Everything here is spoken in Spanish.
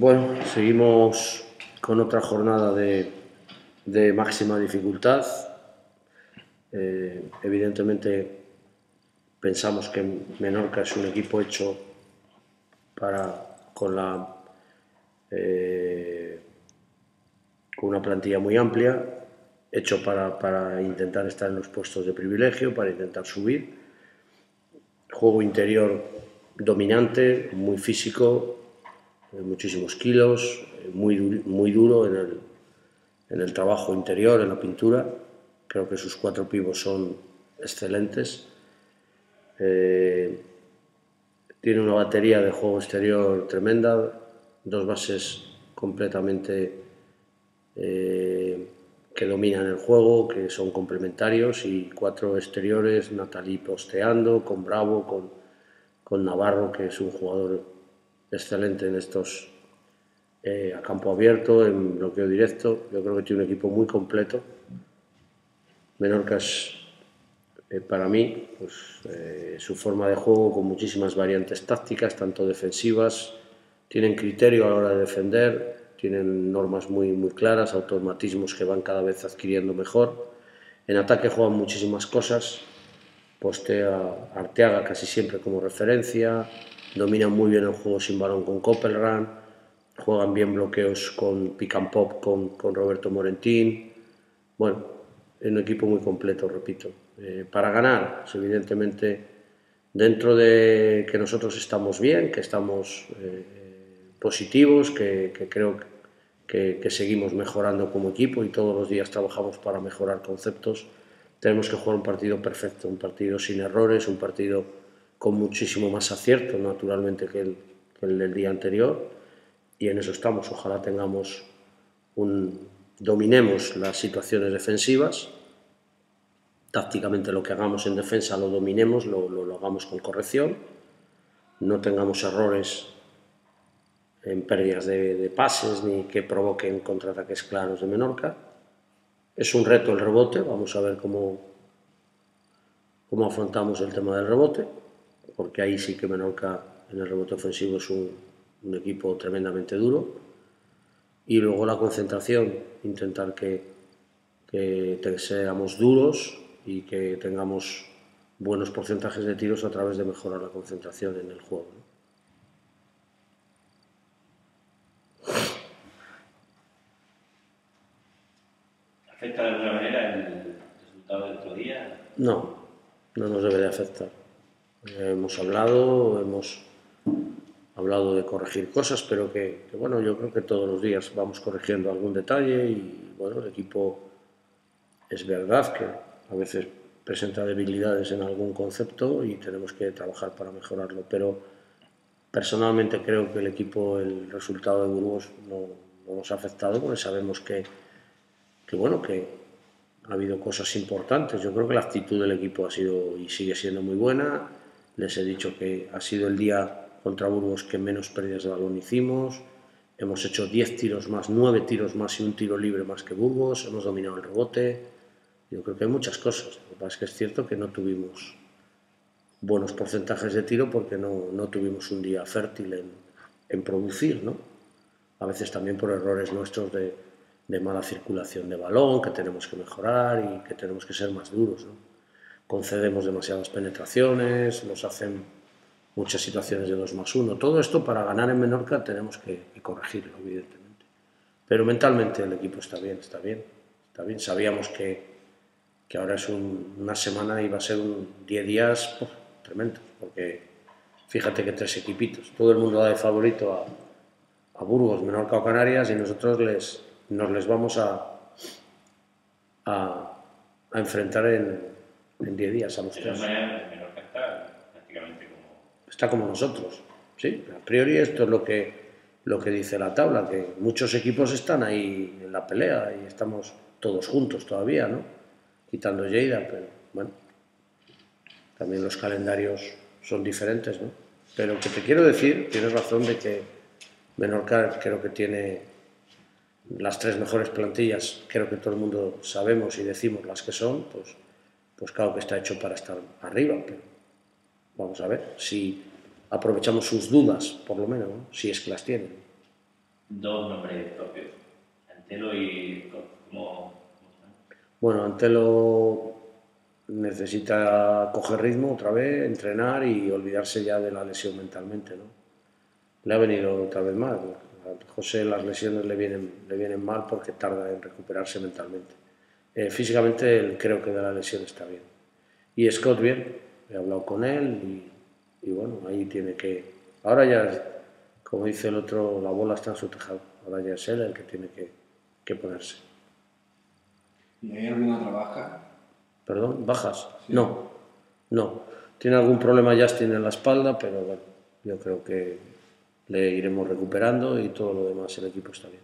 Bueno, seguimos con otra jornada de, máxima dificultad. Eh, evidentemente pensamos que Menorca es un equipo hecho para con la eh, con una plantilla muy amplia, hecho para, intentar estar en los puestos de privilegio, para intentar subir. Juego interior dominante, muy físico, muchísimos kilos, muy, muy duro en el, en el trabajo interior, en la pintura. Creo que sus cuatro pivos son excelentes. Eh, tiene una batería de juego exterior tremenda, dos bases completamente eh, que dominan el juego, que son complementarios, y cuatro exteriores, Natalie posteando, con Bravo, con, con Navarro, que es un jugador excelente en estos eh, a campo abierto, en bloqueo directo. Yo creo que tiene un equipo muy completo. Menorca es, eh, para mí, pues, eh, su forma de juego con muchísimas variantes tácticas, tanto defensivas, tienen criterio a la hora de defender, tienen normas muy, muy claras, automatismos que van cada vez adquiriendo mejor. En ataque juegan muchísimas cosas, postea Arteaga casi siempre como referencia, dominan muy bien el juego sin balón con Coppelran, juegan bien bloqueos con pick and pop con, con Roberto Morentín. Bueno, es un equipo muy completo, repito. Eh, para ganar, pues evidentemente, dentro de que nosotros estamos bien, que estamos eh, positivos, que, que creo que, que, seguimos mejorando como equipo y todos los días trabajamos para mejorar conceptos, tenemos que jugar un partido perfecto, un partido sin errores, un partido con muchísimo más acierto, naturalmente, que el, del día anterior. Y en eso estamos. Ojalá tengamos un. dominemos las situaciones defensivas. Tácticamente lo que hagamos en defensa lo dominemos, lo hagamos con corrección. No tengamos errores en pérdidas de, de, pases ni que provoquen contraataques claros de Menorca. Es un reto el rebote, vamos a ver cómo, cómo afrontamos el tema del rebote porque ahí sí que Menorca en el rebote ofensivo es un, un equipo tremendamente duro. Y luego la concentración, intentar que, que seamos duros y que tengamos buenos porcentajes de tiros a través de mejorar la concentración en el juego. ¿no? ¿Afecta de alguna manera el resultado del otro día? No, no nos debe de afectar. Hemos hablado, hemos hablado de corregir cosas, pero que, que, bueno, yo creo que todos los días vamos corrigiendo algún detalle y bueno, el equipo es verdad que a veces presenta debilidades en algún concepto y tenemos que trabajar para mejorarlo, pero personalmente creo que el equipo, el resultado de Burgos no, no nos ha afectado porque sabemos que, que bueno, que ha habido cosas importantes. Yo creo que la actitud del equipo ha sido y sigue siendo muy buena les he dicho que ha sido el día contra Burgos que menos pérdidas de balón hicimos. Hemos hecho 10 tiros más, 9 tiros más y un tiro libre más que Burgos. Hemos dominado el rebote. Yo creo que hay muchas cosas. Lo que pasa es que es cierto que no tuvimos buenos porcentajes de tiro porque no, no tuvimos un día fértil en, en, producir, ¿no? A veces también por errores nuestros de, de mala circulación de balón, que tenemos que mejorar y que tenemos que ser más duros, ¿no? Concedemos demasiadas penetraciones, nos hacen muchas situaciones de 2 más 1. Todo esto para ganar en Menorca tenemos que, que, corregirlo, evidentemente. Pero mentalmente el equipo está bien, está bien, está bien. Sabíamos que, que ahora es un, una semana y va a ser un 10 días tremendo, porque fíjate que tres equipitos, todo el mundo da de favorito a, a Burgos, Menorca o Canarias y nosotros les, nos les vamos a, a, a enfrentar en, en 10 días a los tres. Menorca está prácticamente como... Está como nosotros, sí. A priori esto es lo que, lo que dice la tabla, que muchos equipos están ahí en la pelea y estamos todos juntos todavía, ¿no? Quitando Lleida, pero bueno, también los calendarios son diferentes, ¿no? Pero que te quiero decir, tienes razón de que Menorca creo que tiene las tres mejores plantillas, creo que todo el mundo sabemos y decimos las que son, pues pues claro que está hecho para estar arriba, pero vamos a ver si aprovechamos sus dudas, por lo menos, ¿no? si es que las tienen. dos nombres propios. Antelo y... ¿Cómo, Bueno, Antelo necesita coger ritmo otra vez, entrenar y olvidarse ya de la lesión mentalmente, ¿no? Le ha venido otra vez mal. A José las lesiones le vienen, le vienen mal porque tarda en recuperarse mentalmente. Eh, físicamente él creo que de la lesión está bien. Y Scott bien, he hablado con él y, y bueno, ahí tiene que... Ahora ya, como dice el otro, la bola está en su tejado. Ahora ya es él el que tiene que, que ponerse. ¿Y hay alguna otra baja? ¿Perdón? ¿Bajas? No, no. Tiene algún problema Justin en la espalda, pero bueno, yo creo que le iremos recuperando y todo lo demás el equipo está bien.